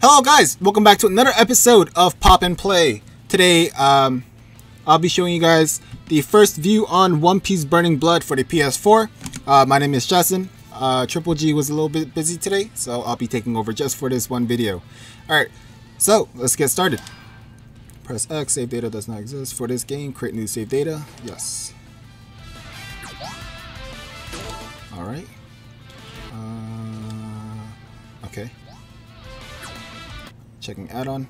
Hello guys, welcome back to another episode of Pop'n Play. Today, um, I'll be showing you guys the first view on One Piece Burning Blood for the PS4. Uh, my name is Justin. Uh, Triple G was a little bit busy today, so I'll be taking over just for this one video. Alright, so let's get started. Press X, save data does not exist for this game. Create new save data, yes. Alright. Okay. Checking add-on.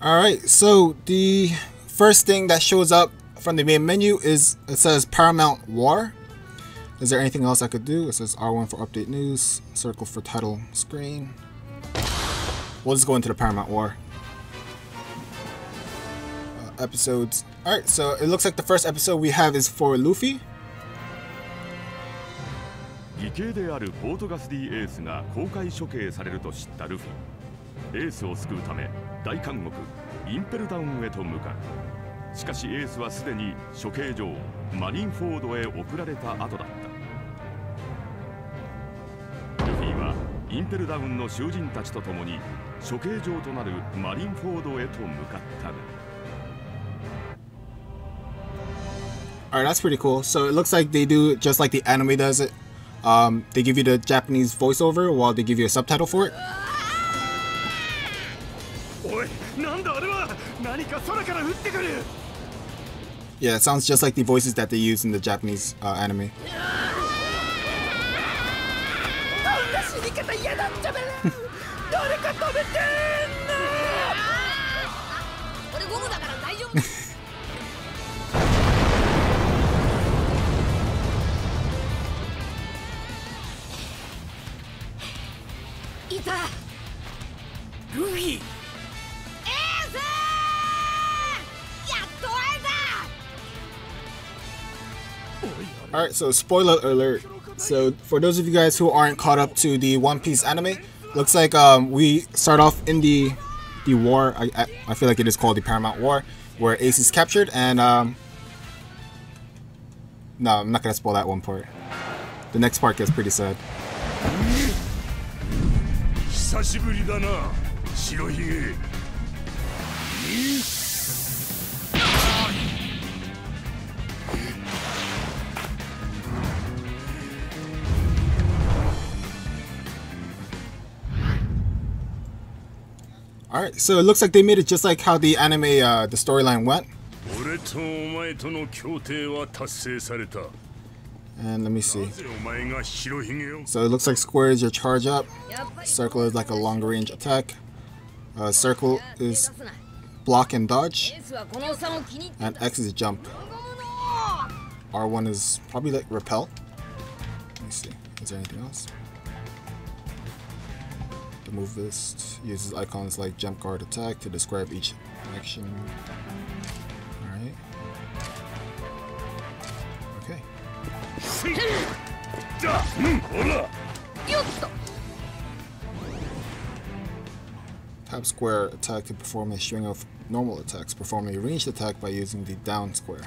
Alright, so the first thing that shows up from the main menu is it says Paramount War. Is there anything else I could do? It says R1 for update news, circle for title screen. We'll just go into the Paramount War. Uh, episodes. Alright, so it looks like the first episode we have is for Luffy. 義兄であるポートガスディエースが公開処刑されると知ったルフィエースを救うため大監獄インペルダウンへと向かうしかしエースはすでに処刑場マリンフォードへ送られた後だインペルダウンの囚人たちと共に処刑場となるマリンフォードへと向かったが Alright, that's pretty cool. So it looks like they do just like the anime does it. Um, they give you the Japanese voiceover while they give you a subtitle for it. おいなんだあれは何か空から降ってくる Yeah, it sounds just like the voices that they use in the Japanese uh, anime. 誰か止めて俺ゴムだから大丈夫いたルフィエースやっと会え Alright, so spoiler alert. So for those of you guys who aren't caught up to the One Piece anime, looks like um, we start off in the the war. I, I, feel like it is called the Paramount War, where Ace is captured, and um, no, I'm not gonna spoil that one part. The next part gets pretty sad. All right, so it looks like they made it just like how the anime, uh, the storyline went. And let me see. So it looks like square is your charge up. Circle is like a long range attack. Uh, circle is block and dodge. And X is jump. R1 is probably like repel. Let me see. Is there anything else? The move list uses icons like jump guard attack to describe each action. Alright. Okay. Tap square attack to perform a string of normal attacks. Perform a ranged attack by using the down square.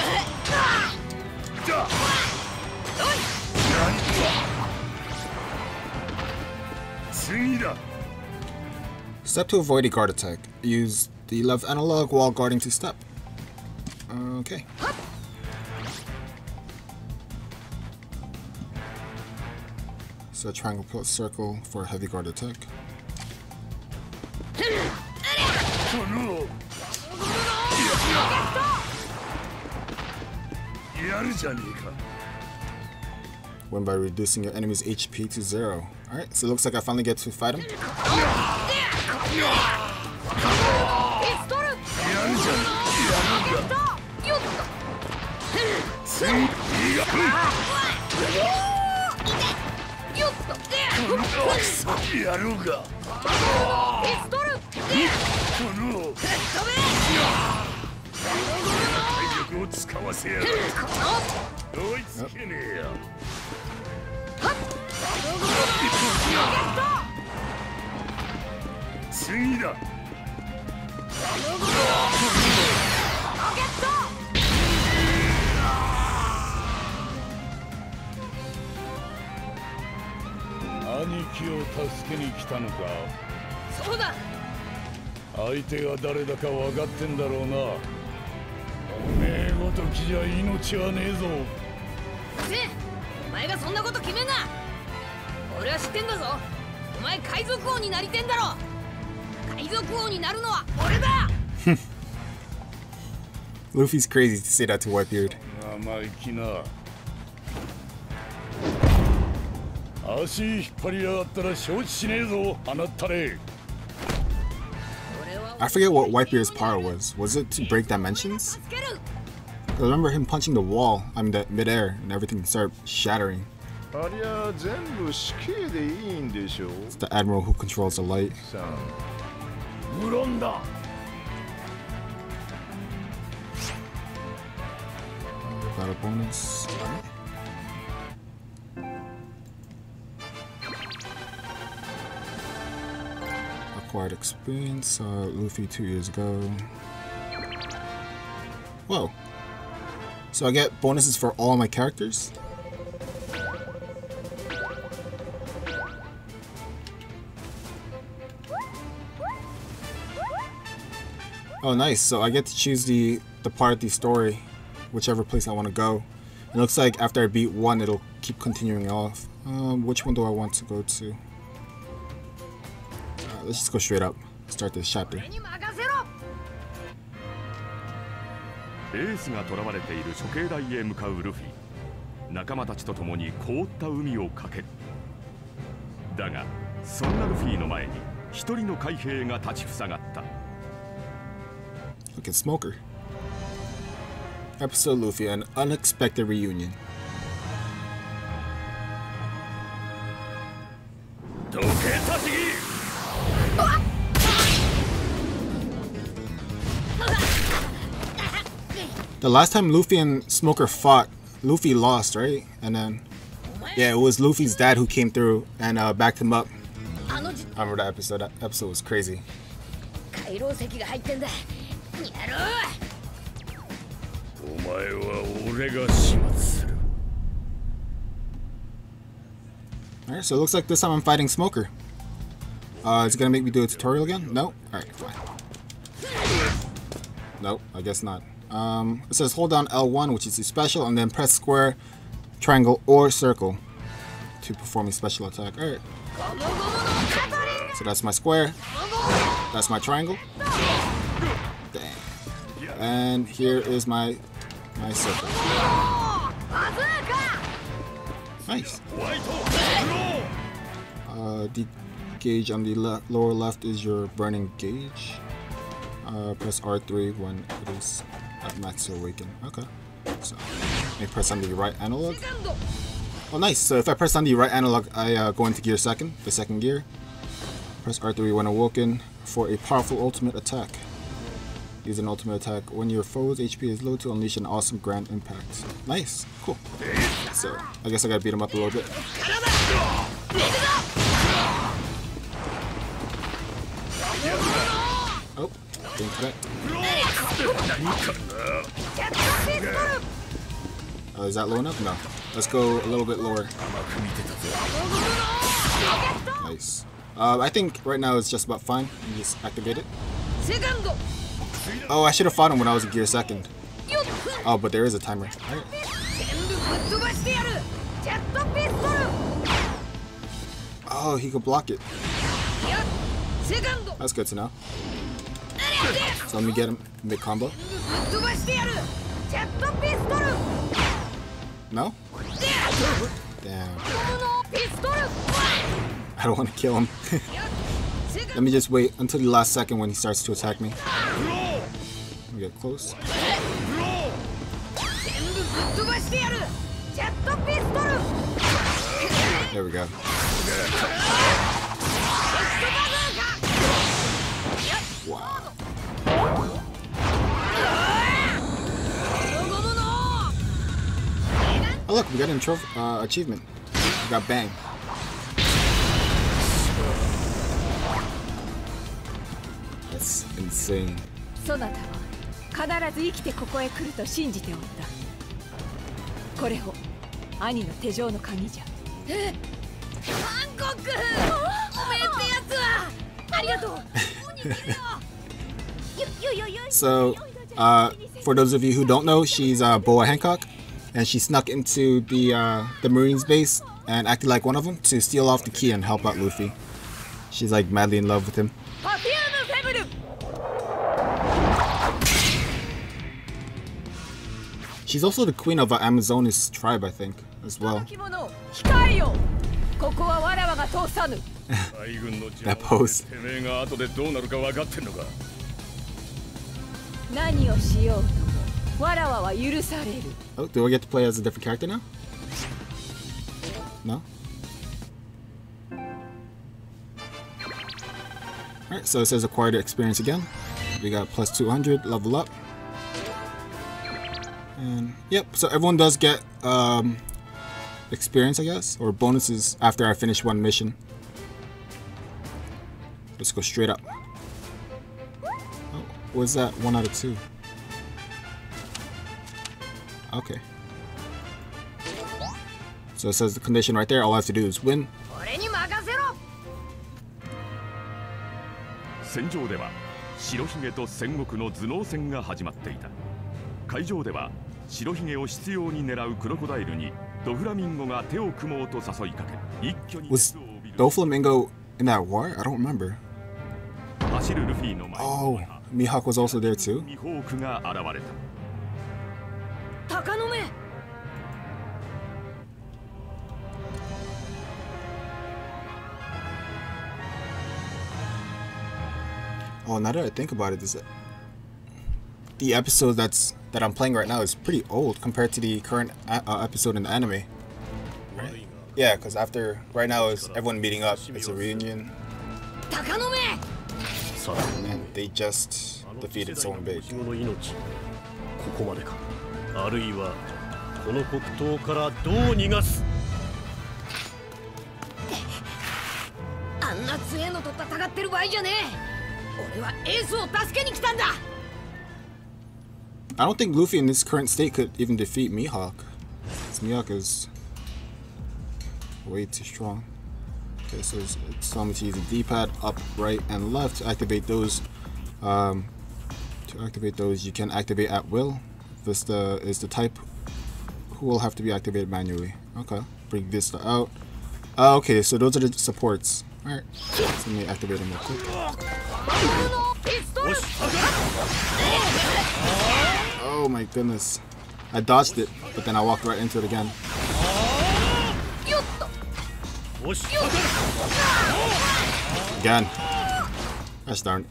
Step to avoid a guard attack. Use the left analog while guarding to step. Okay. So triangle plus circle for a heavy guard attack when by reducing your enemy's HP to zero. Alright, so it looks like I finally get to fight him. 次だ。兄貴を助けに来たのか？そうだ。相手が誰だか分かってんだろうなおめえごときじゃ命はねえぞ。せお前がそんなこと決めんな。俺は知ってんだぞお前海賊王になりてんだろ海賊王になるのは俺だ Luffy's crazy to say that to Whitebeard. 生意気な足引っ張りやがったら承知しねえぞあなたれ I forget what Whitebeard's power was. Was it to break dimensions? I remember him punching the wall, I mean the midair, and everything started shattering. It's the admiral who controls the light. Without opponents. Acquired experience, uh, Luffy two years ago. Whoa. So I get bonuses for all my characters? Oh, nice. So I get to choose the the part of the story, whichever place I want to go. It looks like after I beat one, it'll keep continuing off. Um, which one do I want to go to? Uh, let's just go straight up. Start this chapter. 俺に任せろエースが囚われている処刑台へ向かうルフィ仲間たちと共に凍った海を駆けるだがそんなルフィの前に一人の海兵が立ちふさがった fucking smoker. Episode Luffy, an unexpected reunion. The last time Luffy and Smoker fought, Luffy lost, right? And then, yeah, it was Luffy's dad who came through and uh, backed him up. I remember that episode. That episode was crazy. 回廊石が入ってんだやろうお前は俺が始末する Alright, so it looks like this time I'm fighting Smoker. Uh, is it gonna make me do a tutorial again? No? Alright, fine. Nope, I guess not. Um, it says hold down L1, which is the special, and then press square, triangle, or circle to perform a special attack. Alright, ゴムゴムのカトリン so that's my square, that's my triangle. And here is my my circle. Nice. Uh, the gauge on the le lower left is your burning gauge. Uh, press R3 when it is at max awaken. Okay. So, I press on the right analog. Oh, nice. So if I press on the right analog, I uh, go into gear second, the second gear. Press R3 when awoken for a powerful ultimate attack. Use an ultimate attack when your foe's HP is low to unleash an awesome grand impact. Nice, cool. So, I guess I gotta beat him up a little bit. Oh, uh, is that low enough? No. Let's go a little bit lower. Nice. Uh, I think right now it's just about fine. You just activate it. Oh, I should have fought him when I was in gear second. Oh, but there is a timer. Right. Oh, he could block it. That's good to know. So let me get him mid combo. No? Damn. I don't want to kill him. let me just wait until the last second when he starts to attack me we are close. There we go. Oh look, we got an uh, achievement. We got bang. That's insane. 必ず生きてここへ来ると信じておったこれを兄の手錠の鍵じゃ韓国おめえってやつはありがとうもう逃げるよ So, uh, for those of you who don't know, she's uh, Boa Hancock, and she snuck into the uh, the Marines base and acted like one of them to steal off the key and help out Luffy. She's like madly in love with him. She's also the queen of uh, Amazonas tribe, I think, as well. 着物控えよここはわらわが通さぬ海軍の邪 That pose. てめえが後でどうなるか分かってんのか何をしようともわらわは許される Oh, do I get to play as a different character now? No? Alright, so it says acquired experience again. We got plus 200, level up. And yep, so everyone does get um, experience, I guess, or bonuses after I finish one mission. Let's go straight up. Oh, was that one out of two? Okay. So it says the condition right there. All I have to do is win. 俺に任せろ戦場では白ひげと戦国の頭脳戦が始まっていた会場では 白ひげを執拗に狙うクロコダイルにドフラミンゴが手を組もうと誘いかけ一挙に Was Doflamingo in that war? I don't remember. 走るルフィの前 Oh, に Mihawk was also there too. ミホークが現れた鷹の目 Oh, now that I think about it, this the episode that's that I'm playing right now is pretty old compared to the current a- uh, episode in the anime. Right? Yeah, because after right now is everyone meeting up. It's a reunion, and they just defeated someone big. ここまでかあるいはこの黒刀からどう逃がすあんな強えのと戦ってる場合じゃねえ俺はエースを助けに来たんだ I don't think Luffy in this current state could even defeat Mihawk. 'Cause Mihawk is way too strong. Okay, so it's, it's telling me to use the D-pad up, right, and left to activate those. Um, to activate those, you can activate at will. Vista is the type who will have to be activated manually. Okay, bring Vista out. Uh, okay, so those are the supports. All right, so let me activate them real quick. Oh my goodness. I dodged it, but then I walked right into it again. Again. That's darn.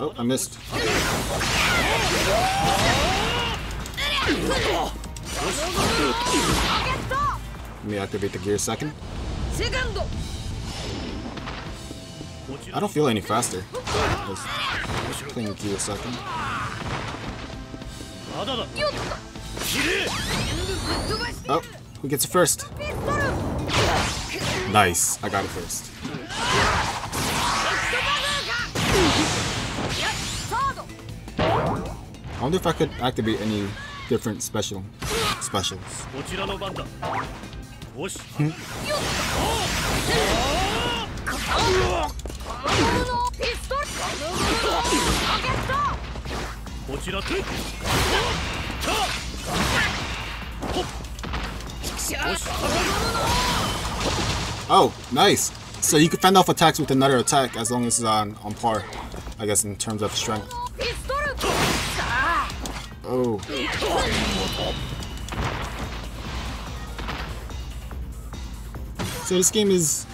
Oh, I missed. Let me activate the gear second. I don't feel any faster. Playing with you a second. Oh, who gets it first? Nice, I got it first. I wonder if I could activate any different special specials. oh, nice! So you can fend off attacks with another attack as long as it's on, on par, I guess, in terms of strength. Oh. So this game is...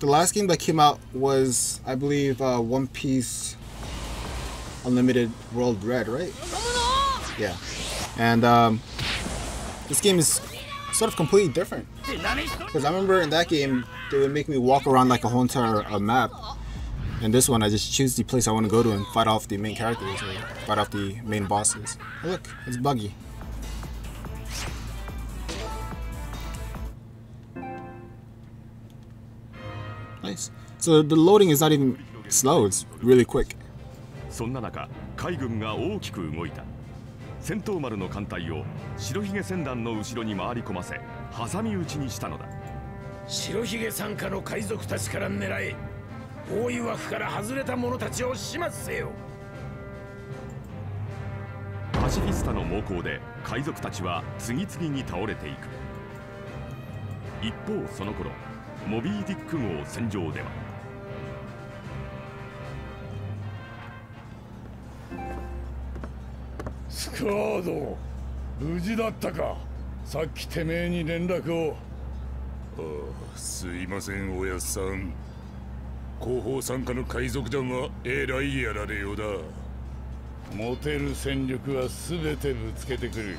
The last game that came out was, I believe, uh, One Piece Unlimited World Red, right? Yeah. And um, this game is sort of completely different. Because I remember in that game, they would make me walk around like a whole entire a map. And this one, I just choose the place I want to go to and fight off the main characters or fight off the main bosses. Oh, look, it's Buggy. Nice. So the loading is not even slow, it's really quick. そんな中海軍が大きく動いた戦闘丸の艦隊を白ひげ船団の後ろに回り込ませ挟み撃ちにしたのだ白ひげ参加の海賊たちから狙え包囲枠から外れた者たちを始末せよ。パシフィスタの猛攻で海賊たちは次々に倒れていく。一方その頃モビー・ディック号戦場ではスクワード無事だったか。さっきてめえに連絡を。ああすいませんおやっさん後方参加の海賊団はえらいやられようだ。持てる戦力は全てぶつけてくる。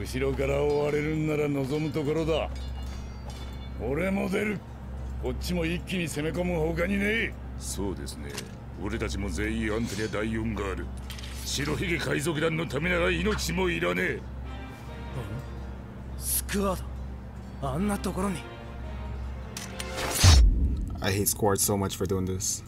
後ろから追われるんなら望むところだ。俺も出る。こっちも一気に攻め込む他にね。えそうですね。俺たちも全員あんたには第四がある。白ひげ海賊団のためなら命もいらねえ。スクワード。あんなところに I hate Squard so much for doing this.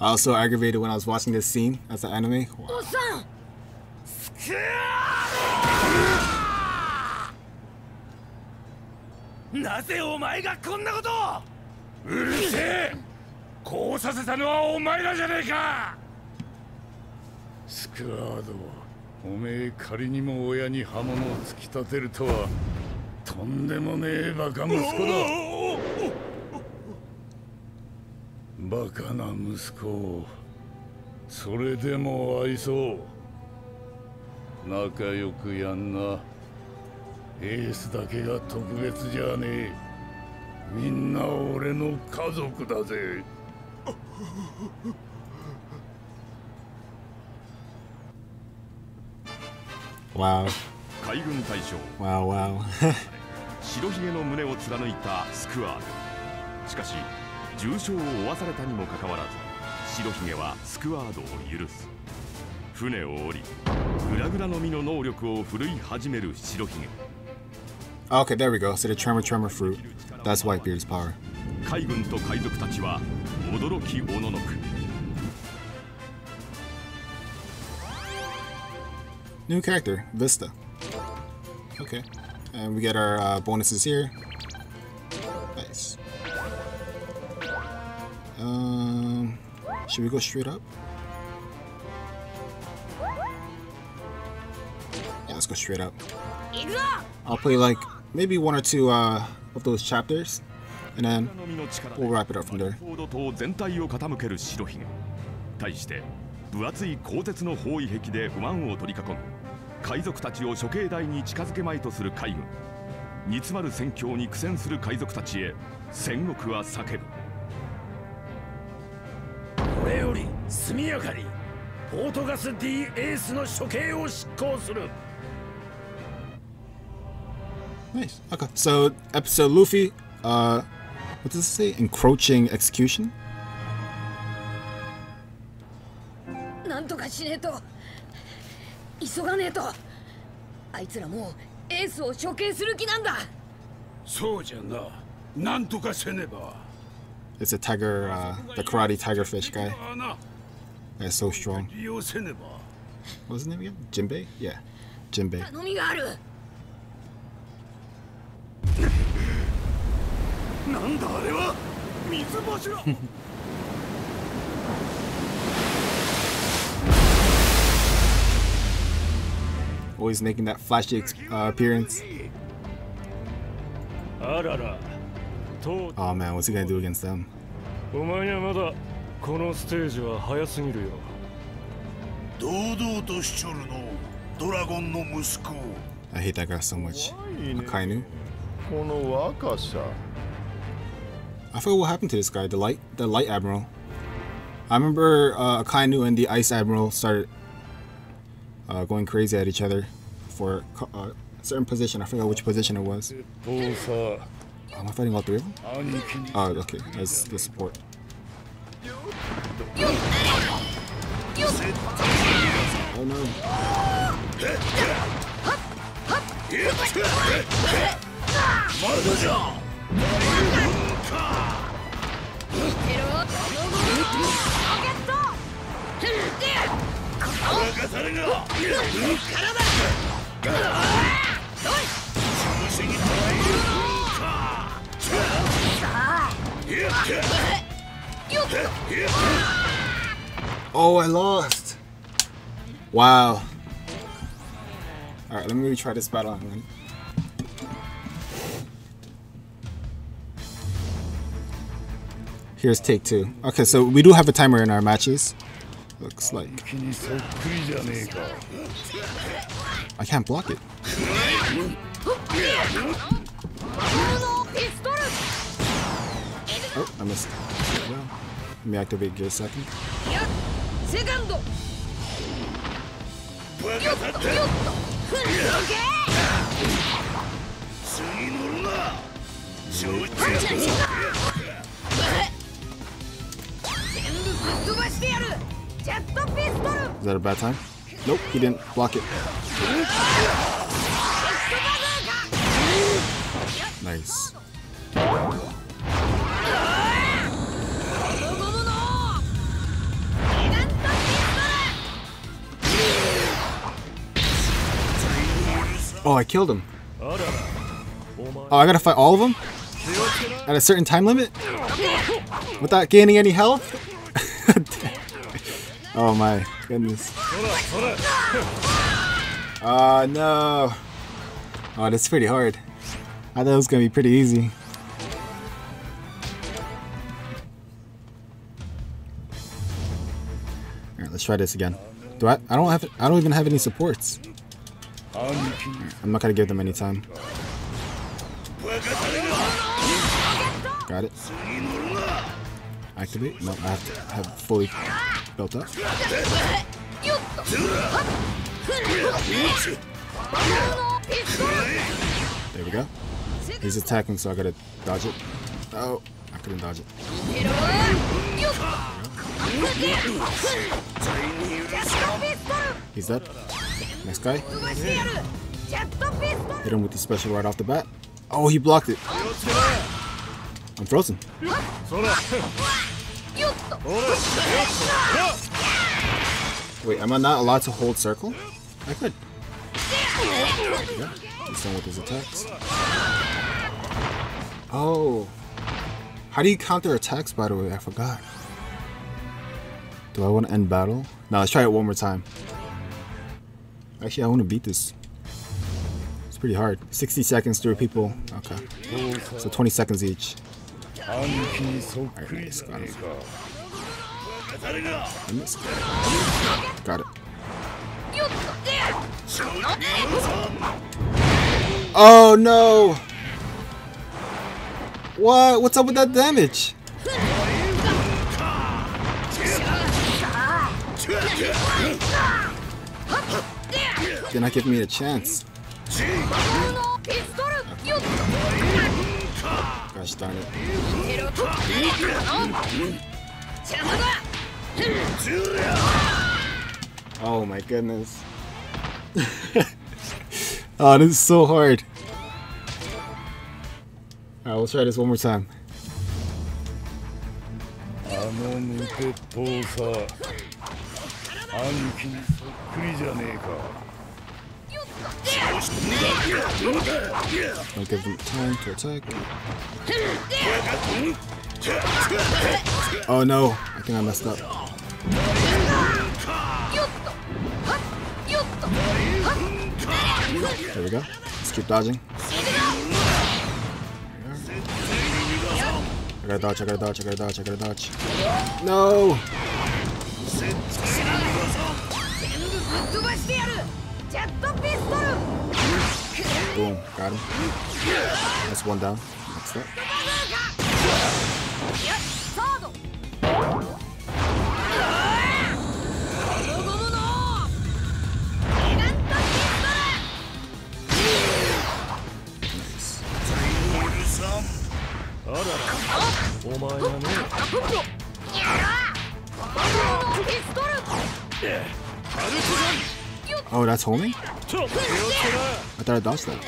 I was so aggravated when I was watching this scene as an anime. おスクワードおめえ仮にも親に刃物を突き立てるとはとんでもねえバカ息子だ。バカな息子を。それでも愛そう。仲良くやんな。エースだけが特別じゃねえ。みんな俺の家族だぜ。Wow. 海軍大将 Wow, wow. 白ひげの胸を貫いたスクワードしかし重傷を負わされたにもかかわらず白ひげはスクワードを許す船を降りグラグラの実の能力を振るい始める白ひげ okay, there we go. So the tremor tremor fruit. That's Whitebeard's power. 海軍と海賊たちは驚きおののく New character, Vista. Okay. And we get our uh, bonuses here. Nice. Um, should we go straight up? Yeah, let's go straight up. 行くぞ I'll play like maybe one or two uh, of those chapters, and then の実の力で we'll wrap it up from there. フォード島全体を傾ける白ひげ対して分厚い鋼鉄の包囲壁で不満を取り囲み 海賊たちを処刑台に近づけまいとする海軍煮詰まる戦況に苦戦する海賊たちへ戦国は叫ぶこれより速やかにポートガス D エースの処刑を執行する Nice. Okay. So episode Luffy. Uh, what does it say? Encroaching execution? なんとかしねえと急がねえとあいつらもうエースを処刑する気なんだそうじゃななんとかせねば It's a tiger, uh, the karate tiger fish guy. That's so strong. What was his name again? Jinbei? Yeah, Jinbei. なんだあれは水柱 always making that flashy uh, appearance. Oh man, what's he gonna do against them? I hate that guy so much. Akainu. I forgot what happened to this guy, the light the light admiral. I remember uh, Akainu and the ice admiral started uh, going crazy at each other for uh, a certain position. I forgot which position it was. Am I fighting all three of them? Oh, oh okay. That's the support. Oh no. Get Oh, I lost. Wow. All right, let me retry this battle. Then. Here's take two. Okay, so we do have a timer in our matches. Looks like 兄貴にそっくりじゃねえか I can't block it. ピストル Oh, I missed. Well, let me activate gear second. い Is that a bad time? Nope, he didn't. Block it. Nice. Oh, I killed him. Oh, I gotta fight all of them? At a certain time limit? Without gaining any health? Oh my goodness. Oh no! Oh, that's pretty hard. I thought it was gonna be pretty easy. Alright, let's try this again. Do I- I don't have- I don't even have any supports. I'm not gonna give them any time. Got it. Activate? No, I have to have fully- built up. There we go. He's attacking, so I gotta dodge it. Oh, I couldn't dodge it. He's dead. Next guy. Hit him with the special right off the bat. Oh, he blocked it. I'm frozen. Wait, am I not allowed to hold circle? I could. Yeah, he's done with his attacks. Oh. How do you counter attacks, by the way? I forgot. Do I want to end battle? No, let's try it one more time. Actually, I want to beat this. It's pretty hard. 60 seconds, through people. Okay. So 20 seconds each. Alright, nice. Got it. Oh no! What? What's up with that damage? Did not give me a chance. Gosh darn it. Oh my goodness. oh, this is so hard. Alright, we'll try this one more time. I'll give them time to attack. Oh no, I think I messed up. There we go. Let's keep dodging. I gotta dodge, I gotta dodge, I gotta dodge, I gotta dodge. No! Boom, got him. That's one down. Next up. お前はねやろうピストルアルトガン Oh, that's homing? I thought I dodged that.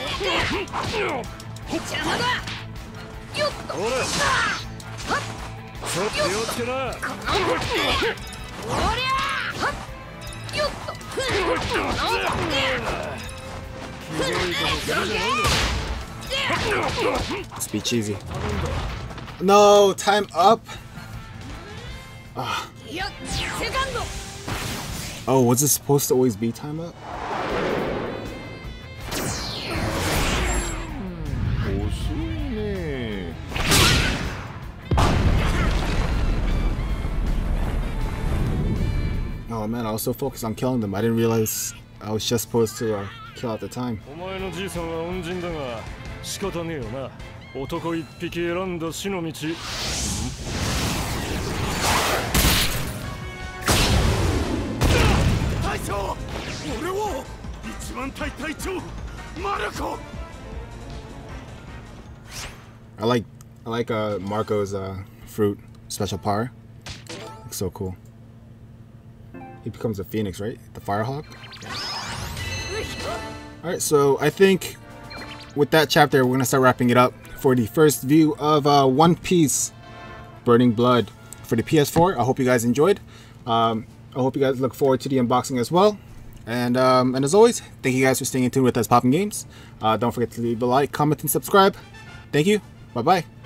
Let's be cheesy. No, time up? Ugh. Oh, was it supposed to always be time up? Oh man, I was so focused on killing them, I didn't realize I was just supposed to uh, kill at the time. お前のじいさんは恩人だが仕方ねえよな男一匹選んだ死の道隊長俺を一番隊隊長マルコ I like I like uh, Marco's uh, fruit special power. Looks so cool. He becomes a phoenix, right? The firehawk. All right, so I think with that chapter, we're gonna start wrapping it up for the first view of uh, One Piece: Burning Blood for the PS4. I hope you guys enjoyed. Um, I hope you guys look forward to the unboxing as well. And um, and as always, thank you guys for staying in tune with us, Pop'n Games. Uh, don't forget to leave a like, comment, and subscribe. Thank you. Bye bye.